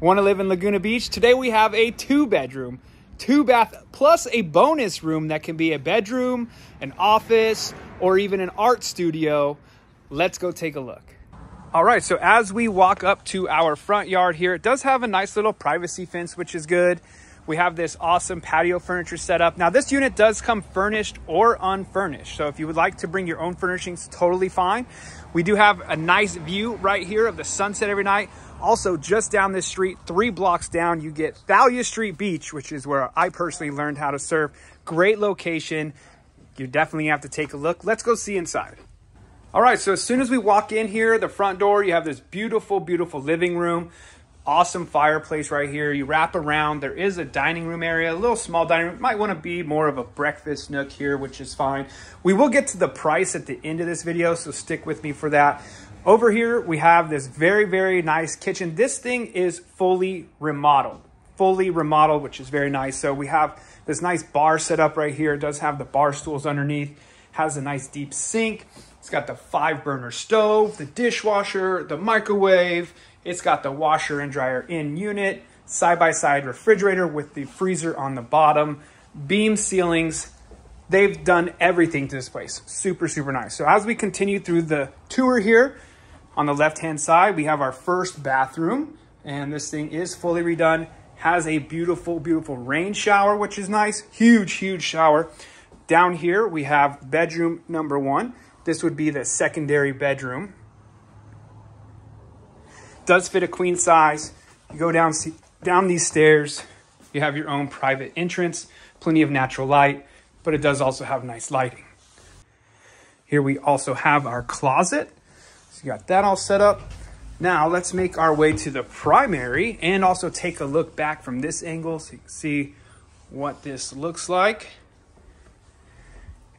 Want to live in Laguna Beach? Today we have a two bedroom, two bath, plus a bonus room that can be a bedroom, an office, or even an art studio. Let's go take a look. All right, so as we walk up to our front yard here, it does have a nice little privacy fence, which is good. We have this awesome patio furniture set up. Now this unit does come furnished or unfurnished. So if you would like to bring your own furnishings, totally fine. We do have a nice view right here of the sunset every night. Also just down this street, three blocks down, you get Thalia Street Beach, which is where I personally learned how to surf. Great location. You definitely have to take a look. Let's go see inside. All right, so as soon as we walk in here, the front door, you have this beautiful, beautiful living room awesome fireplace right here. You wrap around. There is a dining room area, a little small dining room. Might want to be more of a breakfast nook here, which is fine. We will get to the price at the end of this video, so stick with me for that. Over here, we have this very, very nice kitchen. This thing is fully remodeled, fully remodeled, which is very nice. So we have this nice bar set up right here. It does have the bar stools underneath, has a nice deep sink. It's got the five burner stove, the dishwasher, the microwave, it's got the washer and dryer in unit, side-by-side -side refrigerator with the freezer on the bottom, beam ceilings. They've done everything to this place. Super, super nice. So as we continue through the tour here, on the left-hand side, we have our first bathroom. And this thing is fully redone. Has a beautiful, beautiful rain shower, which is nice. Huge, huge shower. Down here, we have bedroom number one. This would be the secondary bedroom does fit a queen size. You go down, down these stairs, you have your own private entrance, plenty of natural light, but it does also have nice lighting. Here we also have our closet. So you got that all set up. Now let's make our way to the primary and also take a look back from this angle so you can see what this looks like.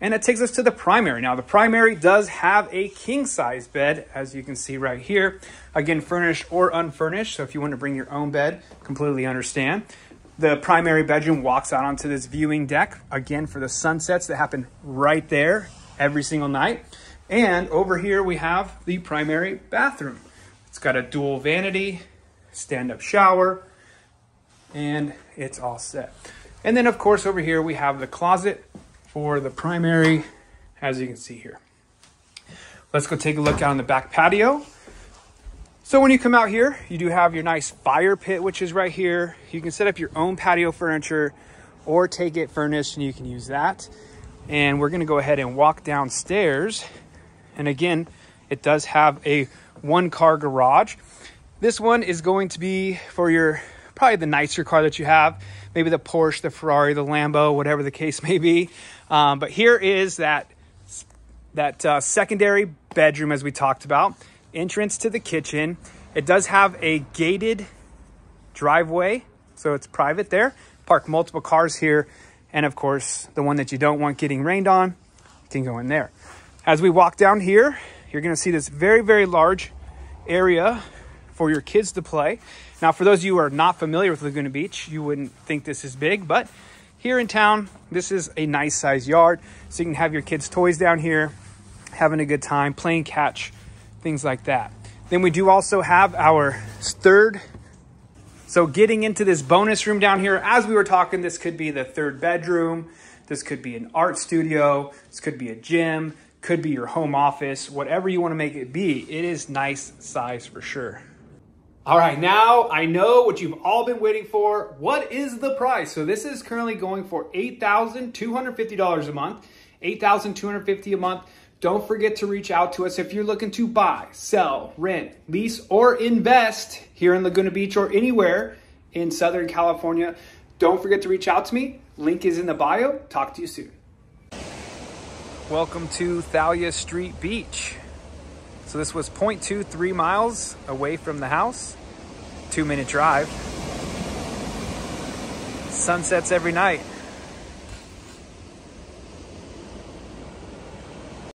And it takes us to the primary. Now, the primary does have a king size bed, as you can see right here. Again, furnished or unfurnished. So if you want to bring your own bed, completely understand. The primary bedroom walks out onto this viewing deck, again, for the sunsets that happen right there every single night. And over here, we have the primary bathroom. It's got a dual vanity, stand-up shower, and it's all set. And then, of course, over here, we have the closet for the primary, as you can see here. Let's go take a look out on the back patio. So when you come out here, you do have your nice fire pit, which is right here. You can set up your own patio furniture or take it furnished and you can use that. And we're gonna go ahead and walk downstairs. And again, it does have a one car garage. This one is going to be for your, probably the nicer car that you have maybe the Porsche, the Ferrari, the Lambo, whatever the case may be. Um, but here is that that uh, secondary bedroom as we talked about, entrance to the kitchen. It does have a gated driveway, so it's private there. Park multiple cars here, and of course, the one that you don't want getting rained on can go in there. As we walk down here, you're gonna see this very, very large area for your kids to play. Now, for those of you who are not familiar with Laguna Beach, you wouldn't think this is big, but here in town, this is a nice size yard. So you can have your kids' toys down here, having a good time, playing catch, things like that. Then we do also have our third. So getting into this bonus room down here, as we were talking, this could be the third bedroom. This could be an art studio. This could be a gym, could be your home office, whatever you want to make it be. It is nice size for sure. All right, now I know what you've all been waiting for. What is the price? So this is currently going for $8,250 a month, $8,250 a month. Don't forget to reach out to us if you're looking to buy, sell, rent, lease, or invest here in Laguna Beach or anywhere in Southern California. Don't forget to reach out to me. Link is in the bio. Talk to you soon. Welcome to Thalia Street Beach. So this was 0.23 miles away from the house two minute drive. Sunsets every night.